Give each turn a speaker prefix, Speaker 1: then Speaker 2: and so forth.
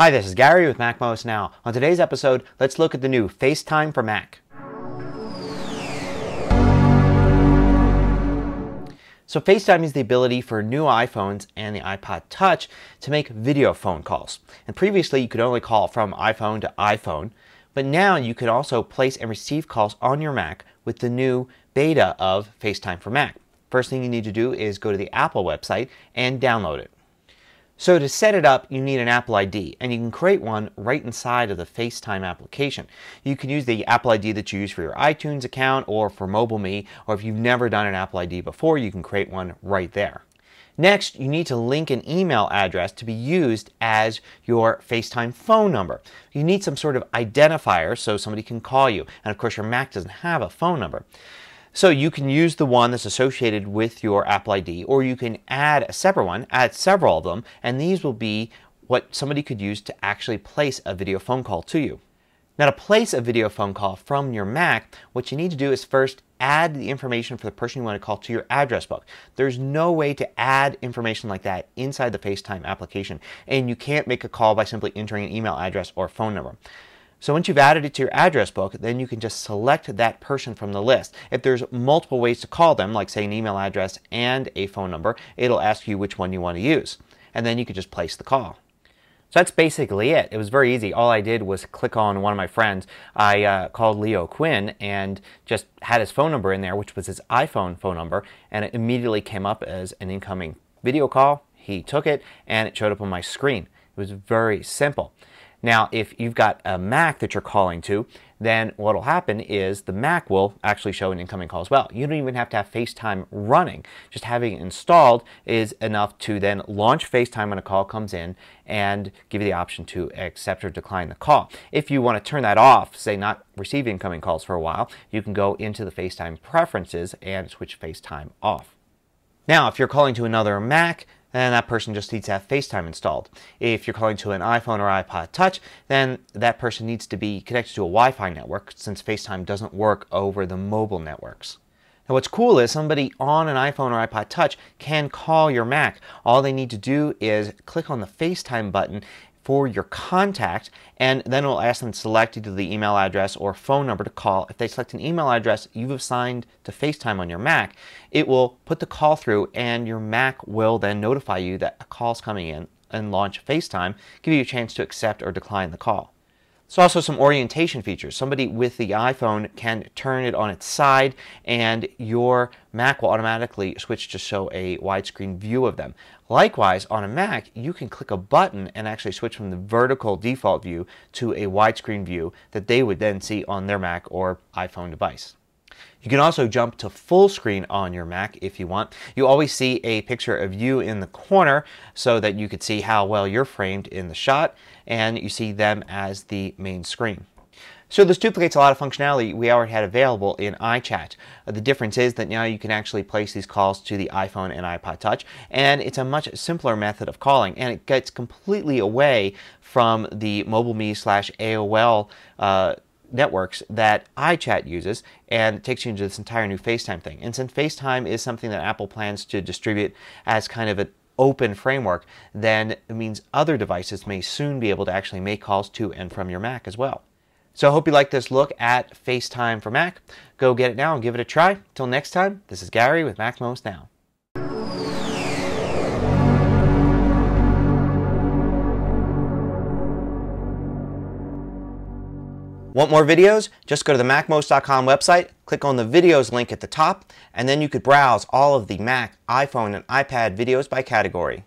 Speaker 1: Hi, this is Gary with MacMost Now. On today's episode, let's look at the new FaceTime for Mac. So FaceTime is the ability for new iPhones and the iPod Touch to make video phone calls. And previously you could only call from iPhone to iPhone, but now you can also place and receive calls on your Mac with the new beta of FaceTime for Mac. First thing you need to do is go to the Apple website and download it. So to set it up you need an Apple ID and you can create one right inside of the FaceTime application. You can use the Apple ID that you use for your iTunes account or for MobileMe or if you've never done an Apple ID before you can create one right there. Next, you need to link an email address to be used as your FaceTime phone number. You need some sort of identifier so somebody can call you. And of course, your Mac doesn't have a phone number. So you can use the one that's associated with your Apple ID or you can add a separate one, add several of them, and these will be what somebody could use to actually place a video phone call to you. Now to place a video phone call from your Mac, what you need to do is first add the information for the person you want to call to your address book. There's no way to add information like that inside the FaceTime application and you can't make a call by simply entering an email address or phone number. So once you've added it to your address book, then you can just select that person from the list. If there's multiple ways to call them, like say an email address and a phone number, it'll ask you which one you want to use. And then you can just place the call. So that's basically it. It was very easy. All I did was click on one of my friends. I uh, called Leo Quinn and just had his phone number in there, which was his iPhone phone number, and it immediately came up as an incoming video call. He took it and it showed up on my screen. It was very simple. Now, if you've got a Mac that you're calling to, then what will happen is the Mac will actually show an incoming call as well. You don't even have to have FaceTime running. Just having it installed is enough to then launch FaceTime when a call comes in and give you the option to accept or decline the call. If you want to turn that off, say not receive incoming calls for a while, you can go into the FaceTime preferences and switch FaceTime off. Now, if you're calling to another Mac, then that person just needs to have FaceTime installed. If you're calling to an iPhone or iPod Touch, then that person needs to be connected to a Wi-Fi network since FaceTime doesn't work over the mobile networks. Now what's cool is somebody on an iPhone or iPod Touch can call your Mac. All they need to do is click on the FaceTime button for your contact and then it will ask them to select either the email address or phone number to call. If they select an email address you've assigned to FaceTime on your Mac, it will put the call through and your Mac will then notify you that a call is coming in and launch FaceTime, give you a chance to accept or decline the call. There's also some orientation features. Somebody with the iPhone can turn it on its side and your Mac will automatically switch to show a widescreen view of them. Likewise, on a Mac, you can click a button and actually switch from the vertical default view to a widescreen view that they would then see on their Mac or iPhone device. You can also jump to full screen on your Mac if you want. You always see a picture of you in the corner so that you could see how well you're framed in the shot and you see them as the main screen. So this duplicates a lot of functionality we already had available in iChat. Uh, the difference is that now you can actually place these calls to the iPhone and iPod Touch and it's a much simpler method of calling and it gets completely away from the MobileMe slash AOL uh, networks that iChat uses and takes you into this entire new FaceTime thing. And since FaceTime is something that Apple plans to distribute as kind of an open framework, then it means other devices may soon be able to actually make calls to and from your Mac as well. So I hope you like this look at FaceTime for Mac. Go get it now and give it a try. Till next time, this is Gary with MacMost Now. Want more videos? Just go to the MacMost.com website, click on the videos link at the top, and then you could browse all of the Mac, iPhone, and iPad videos by category.